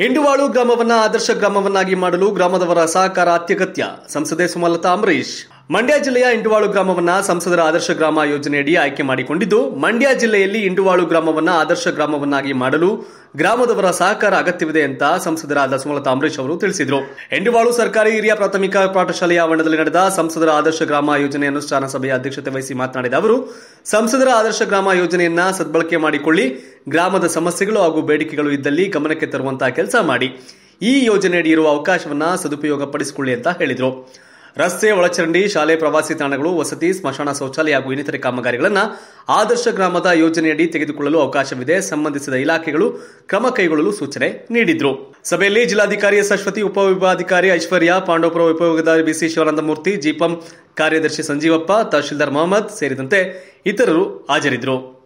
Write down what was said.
ಇಂಡುವಾಳು ಗ್ರಾಮವನ್ನ ಆದರ್ಶ ಗ್ರಾಮವನ್ನಾಗಿ ಮಾಡಲು ಗ್ರಾಮದವರ ಸಹಕಾರ ಅತ್ಯಗತ್ಯ. ಸಂಸದೆ ಸುಮಲತಾ ಅಂಬರೀಶ್ ಮಂಡ್ಯ ಜಿಲ್ಲೆಯ ಇಂಡುವಾಳು ಗ್ರಾಮವನ್ನ ಸಂಸದರ ಆದರ್ಶ ಗ್ರಾಮ ಯೋಜನೆಯಡಿ ಆಯ್ಕೆ ಮಾಡಿಕೊಂಡಿದ್ದು, ಮಂಡ್ಯ ಜಿಲ್ಲೆಯಲ್ಲಿ ಇಂಡುವಾಳು ಗ್ರಾಮವನ್ನ ಆದರ್ಶ ಗ್ರಾಮವನ್ನಾಗಿ ಮಾಡಲು ಗ್ರಾಮದವರ ಸಹಕಾರ ಅಗತ್ಯವಿದೆ ಅಂತ ಸಂಸದರಾದ ಸುಮಲತಾ ಅಂಬರೀಶ್ ಅವರು ತಿಳಿಸಿದರು. ಎಂಡುವಾಳು ಸರ್ಕಾರಿ ಹಿರಿಯ ಪ್ರಾಥಮಿಕ ಪಾಠಶಾಲೆಯ ಆವರಣದಲ್ಲಿ ನಡೆದ ಸಂಸದರ ಆದರ್ಶ ಗ್ರಾಮ ಯೋಜನೆ ಅನುಷ್ಠಾನ ಸಭೆಯ ಅಧ್ಯಕ್ಷತೆ ವಹಿಸಿ ಮಾತನಾಡಿದ ಅವರು, ಸಂಸದರ ಆದರ್ಶ ಗ್ರಾಮ ಯೋಜನೆಯನ್ನ ಸದ್ಬಳಕೆ ಮಾಡಿಕೊಳ್ಳಿ, ಗ್ರಾಮದ ಸಮಸ್ಯೆಗಳು ಹಾಗೂ ಬೇಡಿಕೆಗಳು ಇದ್ದಲ್ಲಿ ಗಮನಕ್ಕೆ ತರುವಂತಹ ಕೆಲಸ ಮಾಡಿ. ಈ ಯೋಜನೆಯಡಿ ಇರುವ ಅವಕಾಶವನ್ನ ಸದುಪಯೋಗ ಪಡಿಸಿಕೊಳ್ಳಿ ಅಂತ ಹೇಳಿದರು. ರಸ್ತೆ ಒಳಚರಂಡಿ, ಶಾಲೆ ಪ್ರವಾಸಿ ತಾಣಗಳು, ವಸತಿ, ಸ್ಮಶಾನ ಶೌಚಾಲಯ ಹಾಗೂ ಇನ್ನಿತರ ಕಾಮಗಾರಿಗಳನ್ನು ಆದರ್ಶ ಗ್ರಾಮದ ಯೋಜನೆಯಡಿ ತೆಗೆದುಕೊಳ್ಳಲು ಅವಕಾಶವಿದೆ ಸಂಬಂಧಿಸಿದ ಇಲಾಖೆಗಳು ಕ್ರಮ ಕೈಗೊಳ್ಳಲು ಸೂಚನೆ ನೀಡಿದ್ರು. ಸಭೆಯಲ್ಲಿ ಜಿಲ್ಲಾಧಿಕಾರಿ ಸರಸ್ವತಿ ಉಪವಿಭಾಧಿಕಾರಿ ಐಶ್ವರ್ಯ, ಪಾಂಡವಪುರ ಉಪವಿಭಾಗಾಧಿಕಾರಿ ಬಿಸಿ ಶಿವಾನಂದಮೂರ್ತಿ, ಜಿಪಂ ಕಾರ್ಯದರ್ಶಿ ಸಂಜೀವಪ್ಪ, ತಹಶೀಲ್ದಾರ್ ಮೊಹಮ್ಮದ್ ಸೇರಿದಂತೆ ಇತರರು ಹಾಜರಿದ್ದರು